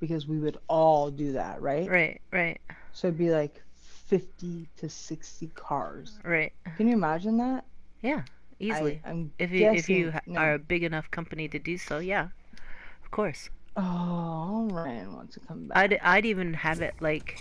because we would all do that, right? Right, right, So it'd be like 50 to 60 cars. right. Can you imagine that? Yeah, easily. I, am if you if you ha- no. are a big enough company to do so, yeah, of course. Oh, Ryan wants to come back. I'd I'd even have it like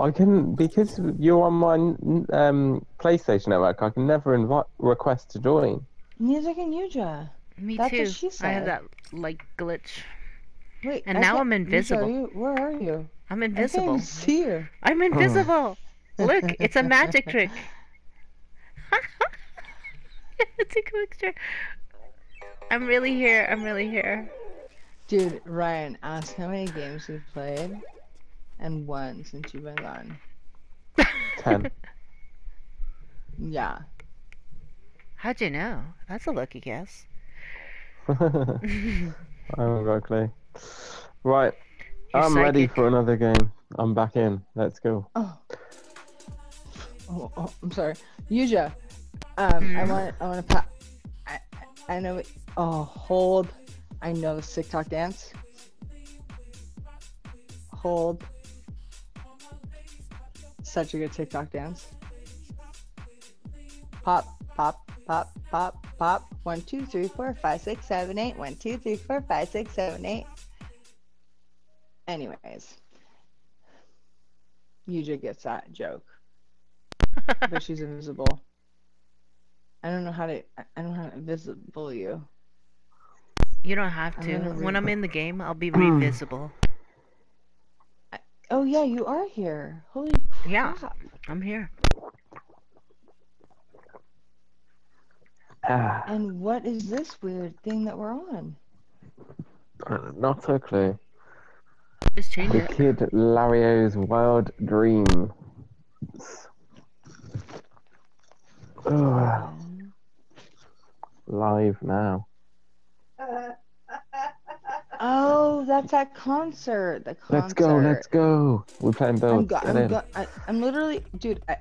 I can because you're on my um, PlayStation network. I can never invite request to join. Neither can you, Ja. me That's too. what she said. I have that like glitch. Wait, And I now can't- I'm invisible. you- where are you? I'm invisible. I can't invisible. even see you. I'm invisible. Look, it's a magic trick. it's a trick. I'm really here. I'm really here. Dude, Ryan, ask how many games you've played and one since you've been gone. Ten. Yeah. How'd you know? That's a lucky guess. I haven't got a. Right, You're I'm ready for another game. I'm back in. Let's go. Oh. Oh, oh I'm sorry. Yuja, um, I Hmm? want, I want to pa- I, I know it. Oh, hold. I know the TikTok dance. Hold. Such a good TikTok dance. Pop, pop, pop, pop, pop. One, two, three, four, five, six, seven, eight. One, two, three, four, five, six, seven, eight. Anyways, Yuja gets that joke, but she's invisible. I don't know how to. I I don't know how to invisible you. You don't have I'm to. When I'm in the game, I'll be Hmm. revisible. Oh yeah, you are here. Holy Yeah. crap! I'm here. Ah, And what is this weird thing that we're on? not a clue. Just change The it. kid Lario's wild dream. Ugh, live now. Oh, that's that concert. The concert. Let's go. Let's go. We're playing I'm, builds. go- I'm, go- I, I'm literally, dude. I,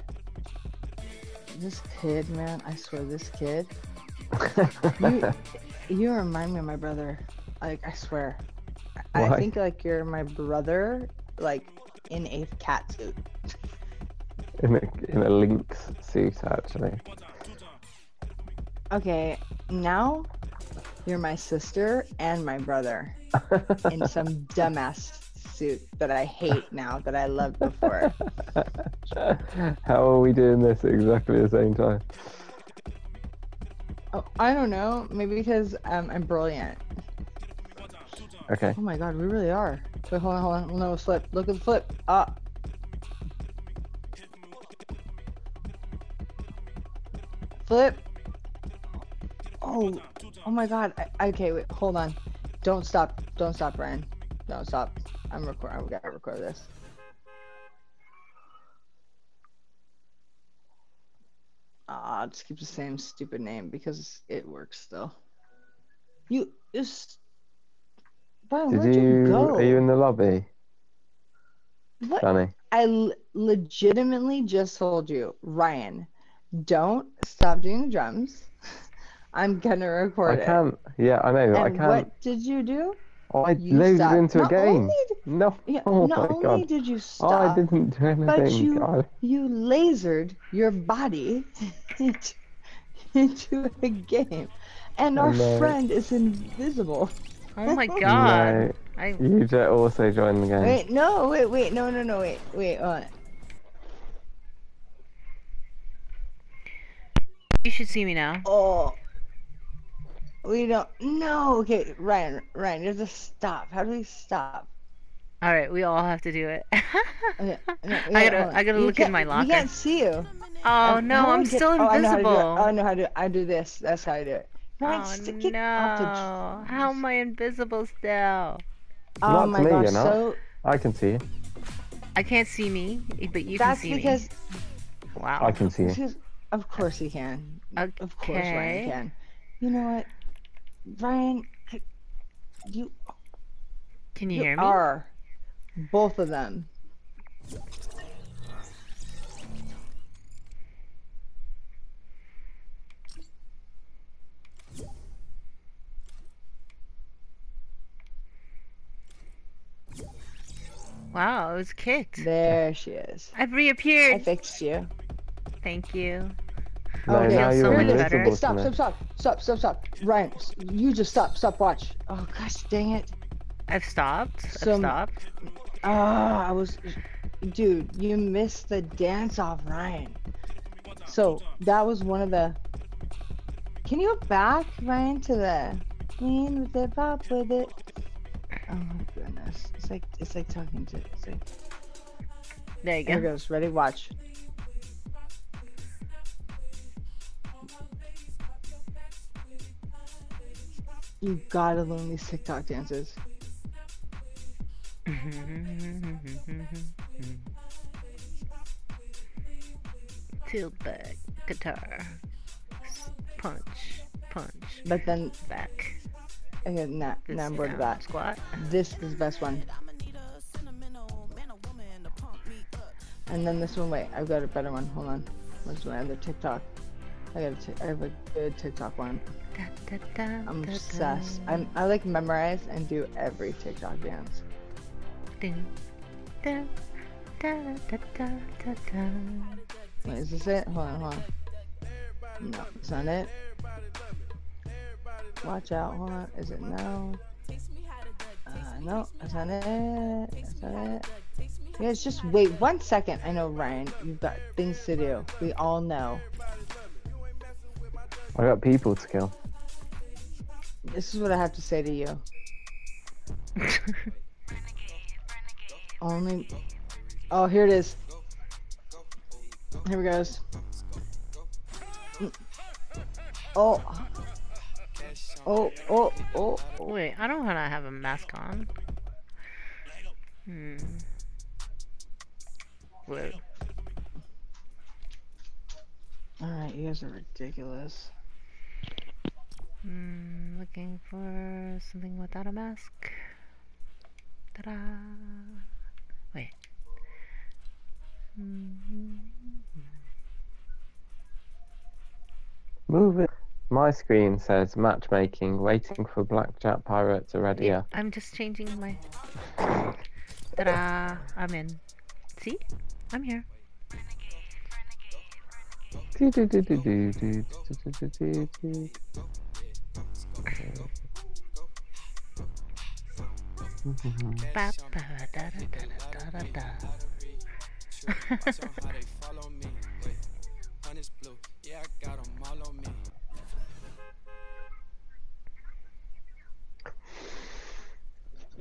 this kid, man. I swear, this kid. You, you remind me of my brother. Like, I swear. I, I think like you're my brother, like in a cat suit. in a in a lynx suit, actually. Okay, now you're my sister and my brother in some dumbass suit that I hate now that I loved before. How are we doing this exactly the same time? Oh, I don't know. Maybe because um, I'm brilliant. Okay. Oh my god, we really are. Wait, hold on, hold on. No, flip. Look at the flip. Ah. Flip. Oh, oh my god. I, okay, wait, hold on. Don't stop. Don't stop, Brian. Don't stop. I'm recording. We gotta record this. Ah, just keep the same stupid name because it works still. You just. Brian, Did where'd you, you? go? Are you in the lobby, What? Danny? I legitimately just told you, Ryan, don't stop doing the drums. I'm gonna record it. can't. Yeah, I know. I can't. what did you do? Oh, I You loaded stopped. into a game. only d- No. Yeah, oh not my only god. did you stop, Oh, I didn't do anything. but you God. you lasered your body into, into a game, and our no. friend is invisible. Oh my god. No, I you also joined the game. Wait, no, wait, wait, no, no, no, wait, wait, hold on. you should see me now. Oh. We don't. No. Okay, Ryan. Ryan, you have to stop. How do we stop? All right, we all have to do it. Okay, no, I gotta- hold. I gotta You look in my locker. We can't see you. oh Um, no, how do I I'm get- still oh, I know how to do it. invisible. Oh, I know how to. do. I do this. That's how I do it. Ryan, Oh stick no! it the. How am I invisible still? Oh Not my me, gosh! you're not. So I can see you. I can't see me, but you can that's see because. me. Wow. I can see you. Of course he can. Of course Okay. Ryan can. You know what, Ryan? You. Can you, You hear me? are. Both of them. Wow, it was kicked. There she is. I've reappeared. I fixed you. Thank you. No, Okay, now you're much Here better. Stop, stop, stop, stop, stop, stop. Ryan, you just stop, stop, watch. Oh gosh, dang it. I've stopped. So- I've stopped. Ah, I was, dude, you missed the dance off, Ryan. So that was one of the. Can you go back, Ryan, to the lean with it, pop with it? Oh my goodness, it's like it's like talking to. It's like There you here it go. goes. Ready? Watch. You gotta learn these TikTok dances. Tilt back, guitar, punch, punch, But then, back. okay, nah, This nah, I'm bored of that. Squat. This is the best one. And then this one, wait, I've got a better one. Hold on. What's my other TikTok? I got a t- I have a good TikTok one. Da, da, da, I'm da, obsessed. da. I'm I like memorize and do every TikTok dance. Dun, da, da, da, da, da, da. Wait, is this it? Hold on, hold on. No, it's not it. Watch out, hold on. Is it no? Uh, no, that's not it. That's not it. You guys just wait one second. I know, Ryan, you've got things to do. We all know. I got people to kill. This is what I have to say to you. Only. Oh, here it is. Here we goes. Oh. Oh, oh, oh, oh. Wait, I don't want to have a mask on. Hmm. Wait. Alright, you guys are ridiculous. Hmm, looking for something without a mask. Ta-da! Wait. Hmm. Move it. My screen says matchmaking, waiting for blackjack pirate to ready Yeah. I'm just changing my. Ta-da! I'm in. See? I'm here. Do, do, do, do, do, do, do, do, do, do.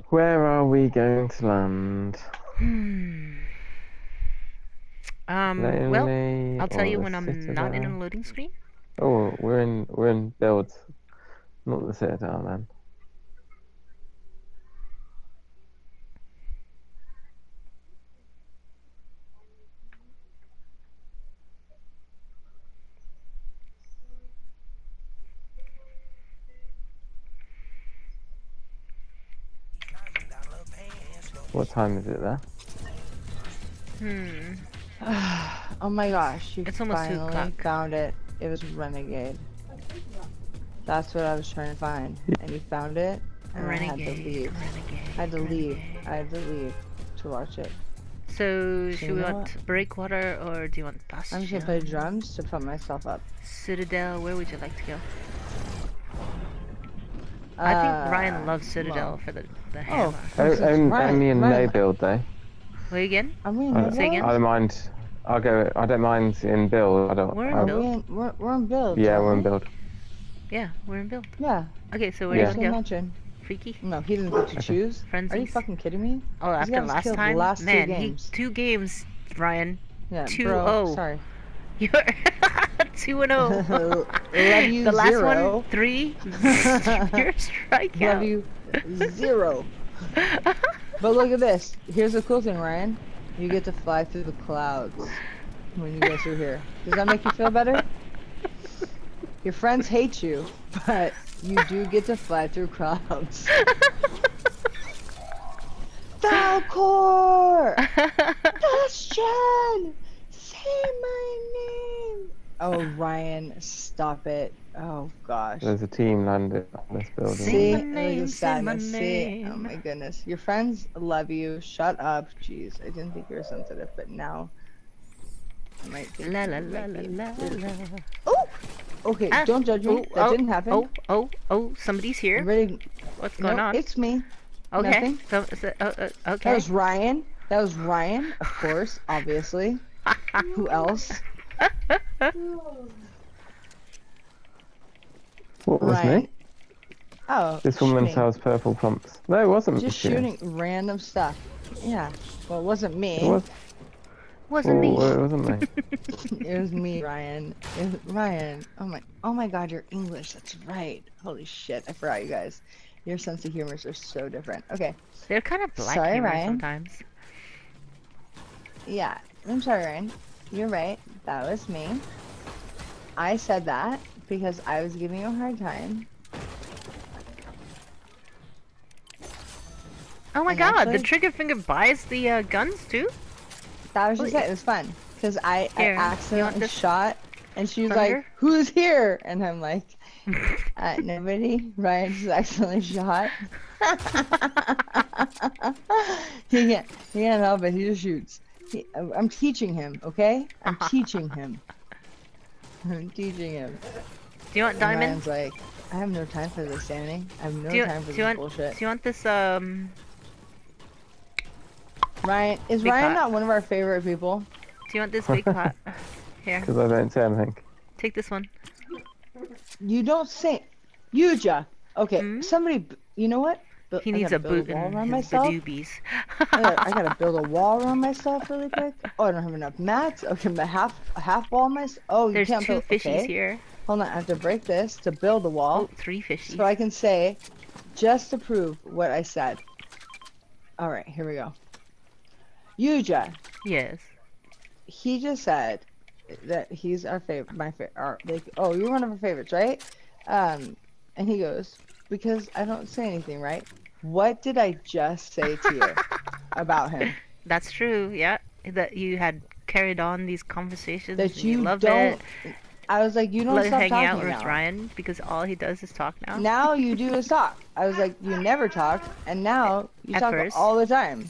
Where are we going to land? Hmm. Um. Well, I'll tell you when I'm not in a loading screen. Oh, we're in we're in build not the citadel then. What time is it there? Hmm. oh my gosh, you It's almost finally o'clock. found it. It was Renegade. That's what I was trying to find. And you found it, and I had to leave. Renegade. I had to leave. I had to leave to watch it. So, should you we know want breakwater or do you want Bastion? I'm just gonna play drums to pump myself up. Citadel, where would you like to go? I think Ryan Uh, loves Citadel well, for the, the Oh, hammer. Oh, since um, Ryan- only in no Ryan- build though. Wait again? Are we in I, the Say again? I don't mind. I'll go. I don't mind in build. I don't. We're in I- Are build. we in, we're, we're in build. Yeah, we're in we? build. Yeah, we're in build. Yeah. Okay, so where Yeah. do Just you gonna want to go? mention. Freaky? No, he didn't get to choose. Friends? Are you fucking kidding me? Oh, after guys last time? last two Man, he, games. two games, Ryan. Yeah, 2-0. bro. Oh. Sorry. You're 2 and 0. Love you, the last zero. one, 3. You're strikeout. Love you zero. But look at this. Here's the cool thing, Ryan. You get to fly through the clouds when you go through here. Does that make you feel better? Your friends hate you, but you do get to fly through crowds. Falcor! Bastion! Say my name! Oh, Ryan, stop it. Oh, gosh. There's a team landed on this building. Say See, my name, the say my sadness. See, oh my goodness. Your friends love you. Shut up. Jeez, I didn't think you were sensitive, but now I might think La la la la be. la la. Oh! Okay, Ah, don't judge me. Oh, that oh, didn't happen. Oh, oh, oh, somebody's here. Ready? What's going no, on? it's me. Okay. nothing. So, so, uh, uh, That was Ryan. That was Ryan, of course, obviously. Who else? What was Ryan. me? Oh, This woman shooting. sells purple pumps. No, it wasn't. Just Shooting. shooting random stuff. Yeah. Well, it wasn't me. It was. Wasn't oh, me. it wasn't me. It was me, Ryan. It was Ryan. Oh my. Oh my God, you're English. That's right. Holy shit, I forgot you guys. Your sense of humors are so different. Okay. They're kind of black Sorry, humor Ryan. sometimes. Yeah. I'm sorry, Ryan. You're right. That was me. I said that because I was giving you a hard time. Oh my And god, the trigger finger buys the uh, guns too? That was just it. It was fun because I, I Here, you want accidentally this shot, and she was like, "Who's here?" And I'm like, uh, "Nobody." Ryan just accidentally shot. he can't. He can't help it. He just shoots. He, I'm teaching him. Okay. I'm teaching him. I'm teaching him. Do you want And diamond? Ryan's like, I have no time for this, Danny. I have no Do you, time for do this you want bullshit. do you want this um Ryan, is Big Ryan pot. not one of our favorite people? do you want this big pot? Here, Because I don't say anything. take this one. You don't say, Yuja. Okay, Hmm? somebody. You know what? Bu- He I needs gotta a build boot wall around his myself. badoobies. I, gotta, I gotta build a wall around myself really quick. Oh, I don't have enough mats. Okay, but half half wall myself. Oh, you There's can't two build. fishies okay. here. Hold on, I have to break this to build a wall, Oh, three fishies. so I can say, just to prove what I said. All right, here we go. Yuja, Yes. he just said that he's our favorite, my favorite. Our, like, oh, you're one of our favorites, right? Um, and he goes, because I don't say anything, right? What did I just say to you about him? That's true, yeah. That you had carried on these conversations That you you loved don't. it. I was like, you don't Love stop hanging out with now. Ryan because all he does is talk now. Now you do is talk. I was like, you never talk, and now you At talk first. all the time.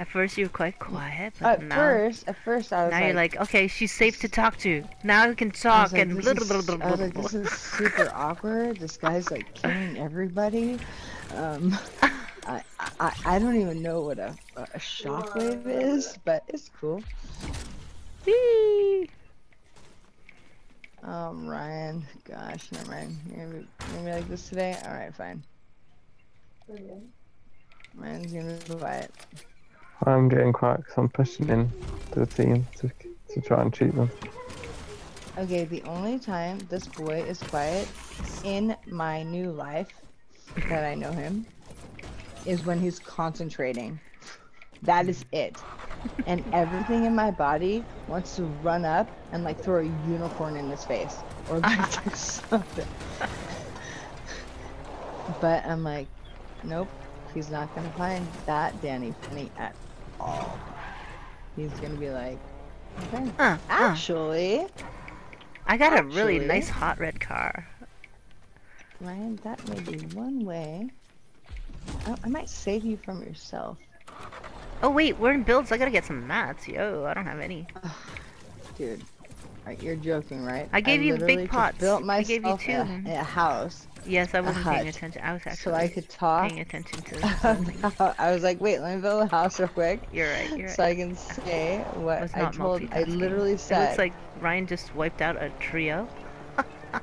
At first you were quite quiet, but At now, first, at first I was now like, you're like, okay, she's safe to talk to. Now we can I was talk like, and this blah, is- blah, blah, I blah, was like, this is super awkward. This guy's like killing everybody. Um, I, I I don't even know what a, a shockwave is, but it's cool. Whee! Um, Ryan, gosh, never mind. You're gonna be, you're gonna be like this today? Alright, fine. Ryan's gonna be quiet. I'm getting quiet 'cause I'm pushing in to the team to, to try and cheat them. Okay, the only time this boy is quiet in my new life that I know him is when he's concentrating. That is it. And everything in my body wants to run up and like throw a unicorn in his face or something. But I'm like, nope, he's not gonna find that Danny funny at all. He's gonna be like, okay, Uh, uh, actually. I got a really nice hot red car. Ryan, that may be one way. I, I might save you from yourself. Oh wait, we're in builds. I gotta get some mats. Yo, I don't have any. Dude, Right, you're joking, right? I gave you the big pots. Built I gave you two 'em. A, house Yes, I wasn't paying attention. I was actually so I could talk. paying attention to something. I was like, wait, let me build a house real quick, You're right. You're so right. I can say what I told. I literally It said. looks like Ryan just wiped out a trio.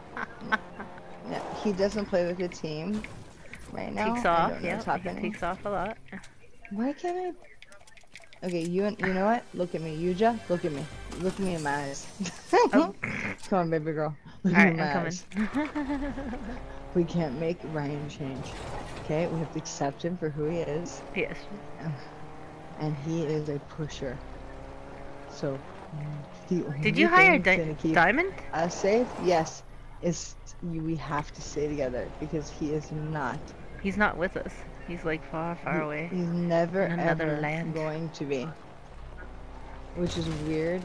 Yeah, he doesn't play with the team right now. Takes off. Yeah, takes off a lot. Why can't I? Okay, you you know what? Look at me, Yuja. Look at me. Look me in my eyes. Oh. Come on, baby girl. Look All at right, in my I'm eyes. coming. We can't make Ryan change. Okay, we have to accept him for who he is, yes. and he is a pusher. So, Did you hire Di- Diamond? us safe? Yes, is we have to stay together because he is not He's not with us. He's like far, far He- away. He's never in another ever land. going to be. Which is weird.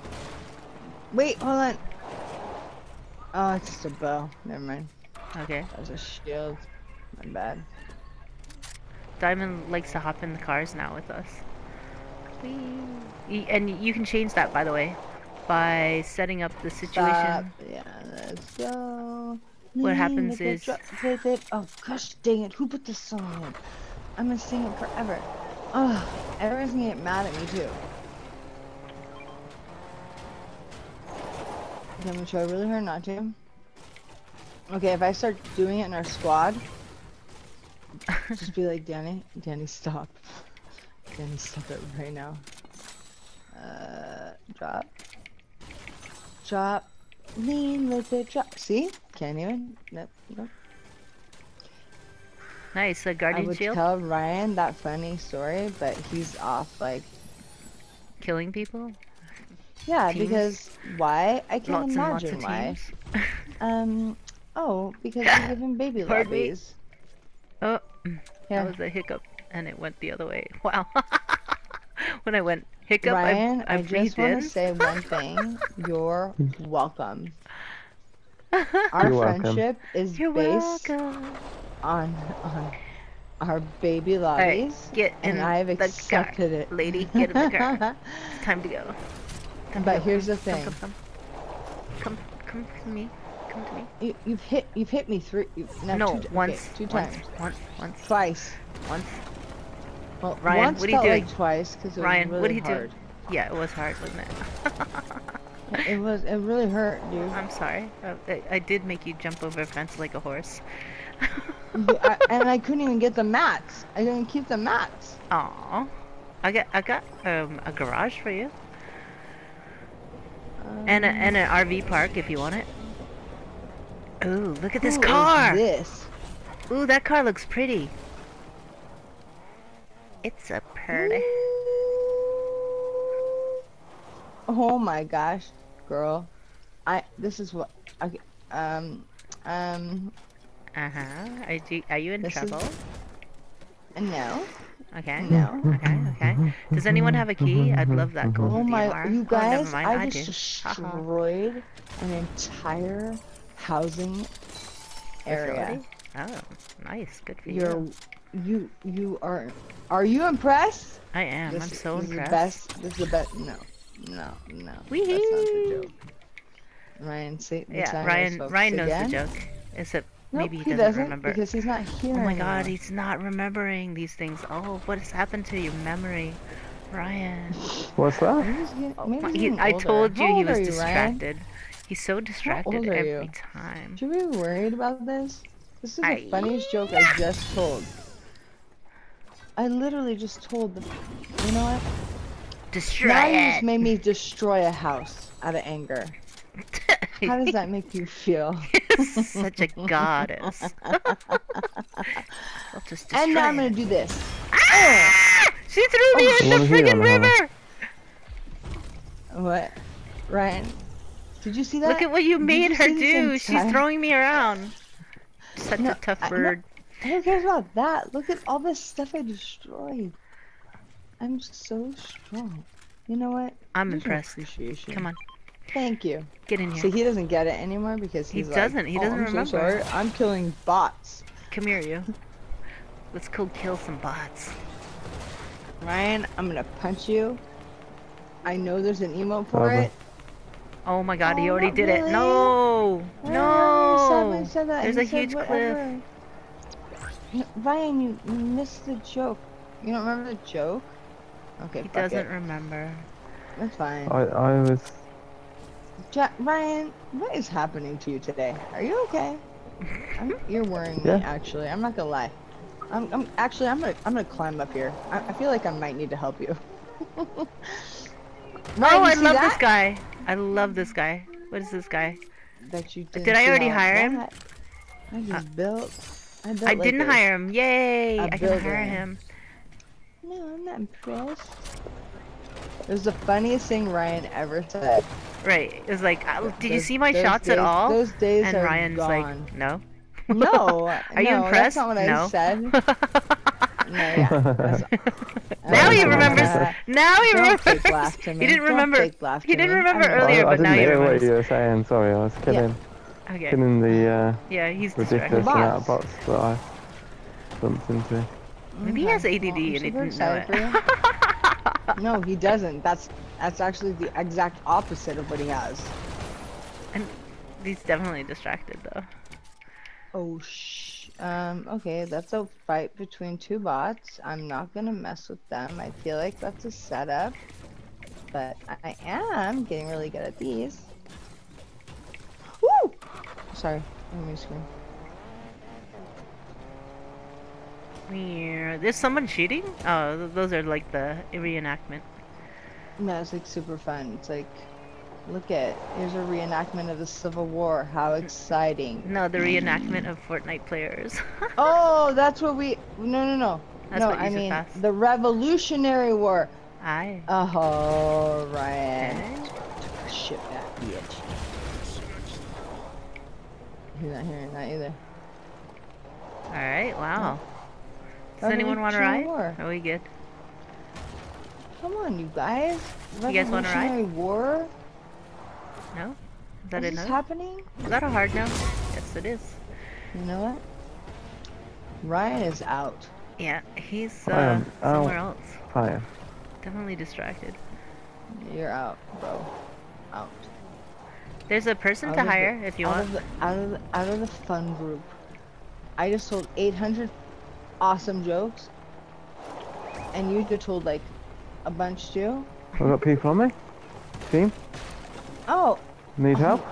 Wait, hold on. Oh, it's just a bow. Never mind. Okay. That was a shield. My bad. Diamond likes to hop in the cars now with us. And you can change that, by the way, by setting up the situation. Stop. Yeah, let's go. What happens is- dro- with it. Oh gosh dang it! Who put this song in? I'm gonna sing it forever. Oh, everyone's gonna get mad at me too. Okay, I'm gonna try really hard not to. Okay, if I start doing it in our squad, just be like, Danny, Danny, stop. Danny, stop it right now. Uh, drop. Drop. Lean with it, drop. See? Can't even. Nope. nope. nice, a I guardian would shield, tell Ryan that funny story, but he's off. Like, killing people. Yeah, Teams? because why? I can't Lots and lots imagine of why. teams. Um. Oh, because you give him baby Pardon lobbies. Oh, Yeah. that was a hiccup, and it went the other way. Wow. when I went hiccup, Ryan, I, I, I, just want to say one thing. You're welcome. Our You're welcome. friendship is You're based welcome. on on our baby Alright, lobbies, get in and I've the car, accepted it. lady. Get in the car. It's time to go. To But here's the thing. Come, come, come, come, come to me. Come to me. You, you've hit you've hit me three. No, no, two, t- okay, once, two once, times, once, once, twice. once. Well, Ryan, once what are you doing? like twice because it was Ryan, really what are you doing? Yeah, it was hard, wasn't it? It was it really hurt, dude. I'm sorry. Uh, I, I did make you jump over a fence like a horse. I, and I couldn't even get the mats. I didn't keep the mats. Aw. I got I got um a garage for you. And a, and an RV park if you want it. Ooh, look at this who car! This. Ooh, that car looks pretty. It's a pretty. Oh my gosh, girl. I this is what I um um Uh huh. Are you are you in This is- trouble? no. Okay. Mm-hmm. No. Okay. Okay. Mm-hmm. Mm-hmm. Does anyone have a key? I'd love that gold Oh my DMR. you Oh, guys, never mind. I, I, just do. Destroyed an entire housing area. Facility? Oh, nice. Good for You're you. you you are are you impressed? I am. this, I'm so this impressed. Is the best. This is the best. No, no, no. That's not the joke. Ryan, say the Yeah, Chinese Ryan. folks Ryan knows again. the joke. Except Nope, maybe he he doesn't, doesn't remember. because he's not here. Oh my god, he's not remembering these things. Oh, what has happened to your memory, Ryan? What's that? Maybe he's getting- Oh, maybe he's he- I told you he was are you, Ryan? distracted. He's so distracted old are every you? time. Should we be worried about this? This is the funniest joke I just told. I literally just told the. You know what? Destroy now you just made me destroy a house out of anger. How does that make you feel? Such a goddess. Just and now I'm gonna do this. Ah! She threw me Oh, in the what is he friggin' river. What? Ryan, did you see that? Look at what you Did made you her do. She's throwing me around. Such No, a tough I- no. bird. Who cares about that? Look at all this stuff I destroyed. I'm so strong. You know what? I'm There's no impressed. Appreciation. Come on, Thank you. get in here. See, he doesn't get it anymore because He he's like, doesn't, he "Oh, doesn't I'm so remember." sorry. I'm killing bots. Come here, you. Let's go kill some bots. Ryan, I'm gonna punch you. I know there's an emote for Barbara. it. Oh my god, he Oh, already not did it. No! You No! said- said that, There's you a huge cliff. whatever. No, Ryan, you you missed the joke. You don't remember the joke? Okay, He fuck doesn't it. remember. That's fine. I, I was. Ja- Ryan, what is happening to you today? Are you okay? I'm, you're worrying Yeah. me. Actually, I'm not gonna lie. I'm, I'm actually I'm gonna I'm gonna climb up here. I, I feel like I might need to help you. Oh, you I love that? this guy. I love this guy. What is this guy? That you Did didn't I already all hire him? that. I just Uh, built. I, built I like didn't a- hire him. Yay! I can hire him. No, I'm not impressed. It was the funniest thing Ryan ever said. Right. It was like, uh, did you see my those shots at all? Those days And are Ryan's gone. like, no. No. Are you impressed? That's not what no. I said. No, yeah. that's- now he Uh, remembers. Now he remembers. fake laugh to He didn't remember. fake laugh He didn't me. remember I'm earlier, I, I but now didn't he hear what remembers. you were saying. Sorry, I was kidding. Okay. Kidding the uh, Yeah, he's ridiculous distracted. Box. amount of bots that I bumped into. Maybe he has Okay. ADD Well, and he didn't know it. No, he doesn't. That's that's actually the exact opposite of what he has. And he's definitely distracted though. Oh sh. Um. Okay, that's a fight between two bots. I'm not gonna mess with them. I feel like that's a setup, but I am getting really good at these. Woo! Sorry, let me scream. Weird. There's someone cheating? Oh, those are like the reenactment. No, it's like super fun. It's like, look at here's a reenactment of the Civil War. How exciting! No, the reenactment of Fortnite players. Oh, that's what we. No, no, no. That's no, what I mean asked. the Revolutionary War. Aye. Oh, right. Okay. Shit that bitch. He's not hearing that either. Alright, wow. Does anyone want to Revolutionary ride? War. Are we good? Come on, you guys. You guys wanna ride? Revolutionary War. No? Is that Is a this no? happening? Is that a hard no? Yes, it is. You know what? Ryan is out. Yeah, he's I uh, am out. somewhere else. Fire. Definitely distracted. You're out, bro. Out. There's a person Out to of the- hire if you out want. Of the, out of the, out of the fun group. I just sold 800 awesome jokes, and you just told like a bunch too. I've got people on me. Team, Oh, need uh-huh. help?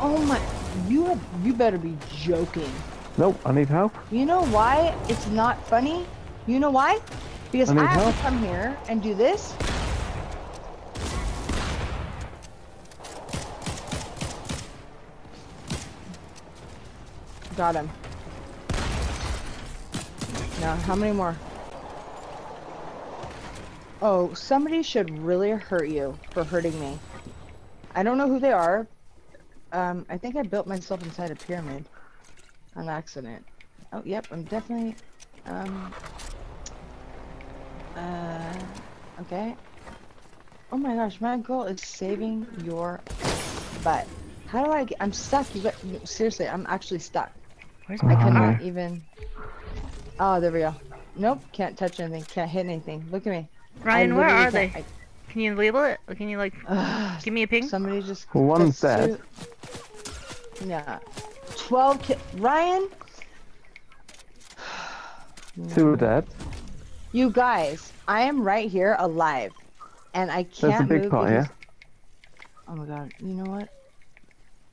oh my! You have, you better be joking. Nope, I need help. You know why it's not funny? You know why? Because I I, have help. to come here and do this. Got him. Now, how many more? Oh, somebody should really hurt you for hurting me. I don't know who they are. Um, I think I built myself inside a pyramid on accident. Oh, yep, I'm definitely, um, uh, okay. Oh my gosh, my goal is saving your butt. How do I get, I'm stuck, you got, seriously, I'm actually stuck. Where's my Uh-huh. cannot even, oh, there we go. Nope, can't touch anything, can't hit anything. Look at me. Ryan, where are they? can't- Can you label it? Or Can you like I- give me a ping? Somebody just. one one's that's dead. two- Yeah. 12 ki- Ryan? Two are dead. You guys, I am right here alive. And I can't There's a big move pot because- here. Oh my god, you know what?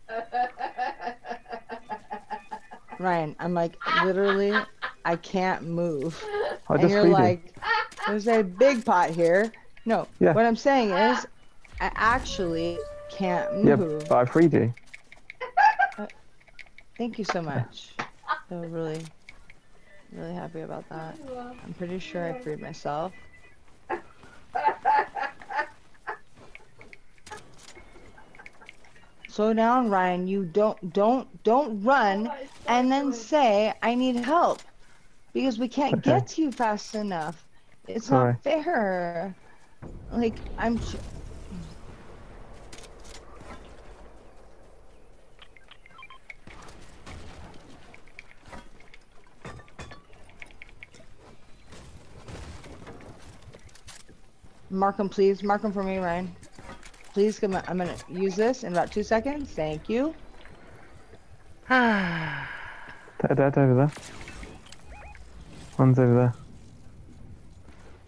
Ryan, I'm like literally I can't move. I and just you're like, there's a big pot here. No, Yeah. what I'm saying is I actually can't you. Yeah, move. but I freed you. Uh, thank you so much. So really, really happy about that. I'm pretty sure I freed myself. Slow down, Ryan. You don't, don't, don't run and then say I need help because we can't Okay. get to you fast enough. It's Sorry. not fair. Like I'm. Mark them, please. Mark them for me, Ryan. Please, come on. I'm gonna use this in about two seconds. Thank you. Ah, dead over there. One's over there.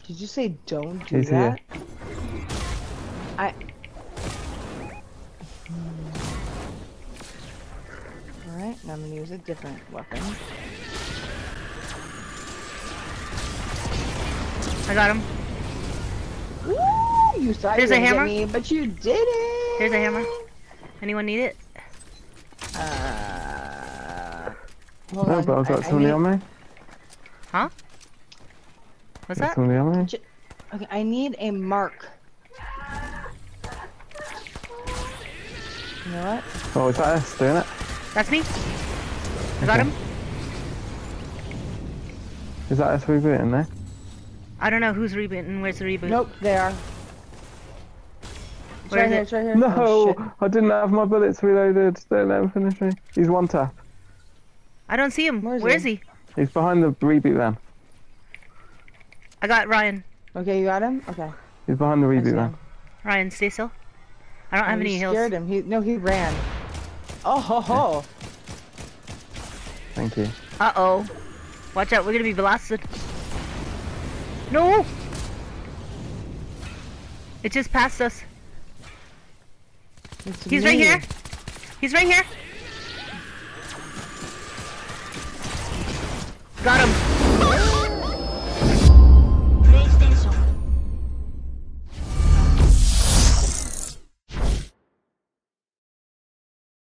Did you say don't do He's here. that? I. All right, now I'm gonna use a different weapon. I got him. Woo! You thought There's you a gonna hammer. get me, but you didn't. Here's a hammer. Anyone need it? Uh, hold No, on. but I've got I- I need- on me. What's that? somebody on me. Okay, I need a mark. You know what? Oh, is that us doing it? That's me. I got Okay. him. Is that us rebooting there? I don't know who's rebooting. Where's the reboot? Nope, they are. It's Where right is here, it? right here. No, Oh. I didn't have my bullets reloaded. Don't let him finish me. He's one tap. I don't see him. Where is Where he? is he? He's behind the reboot van. I got Ryan. Okay, you got him? Okay. He's behind the I reboot see van. him. Ryan, stay still. I don't have Oh, any you heals. scared him. He, no, he ran. Oh ho ho. Thank you. Uh oh. Watch out, we're gonna be blasted. No! It just passed us. It's He's right here. He's right here. Got him.